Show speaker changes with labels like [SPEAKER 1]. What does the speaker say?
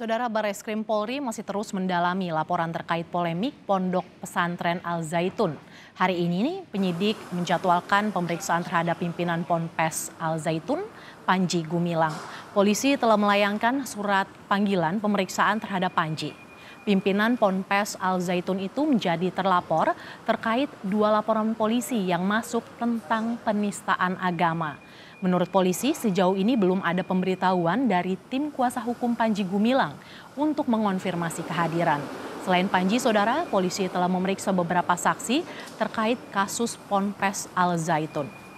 [SPEAKER 1] Saudara Bareskrim Polri masih terus mendalami laporan terkait polemik Pondok Pesantren Al Zaitun. Hari ini penyidik menjadwalkan pemeriksaan terhadap pimpinan Ponpes Al Zaitun, Panji Gumilang. Polisi telah melayangkan surat panggilan pemeriksaan terhadap Panji. Pimpinan Ponpes Al Zaitun itu menjadi terlapor terkait dua laporan polisi yang masuk tentang penistaan agama. Menurut polisi, sejauh ini belum ada pemberitahuan dari tim kuasa hukum Panji Gumilang untuk mengonfirmasi kehadiran. Selain Panji, saudara, polisi telah memeriksa beberapa saksi terkait kasus Ponpes Al Zaitun.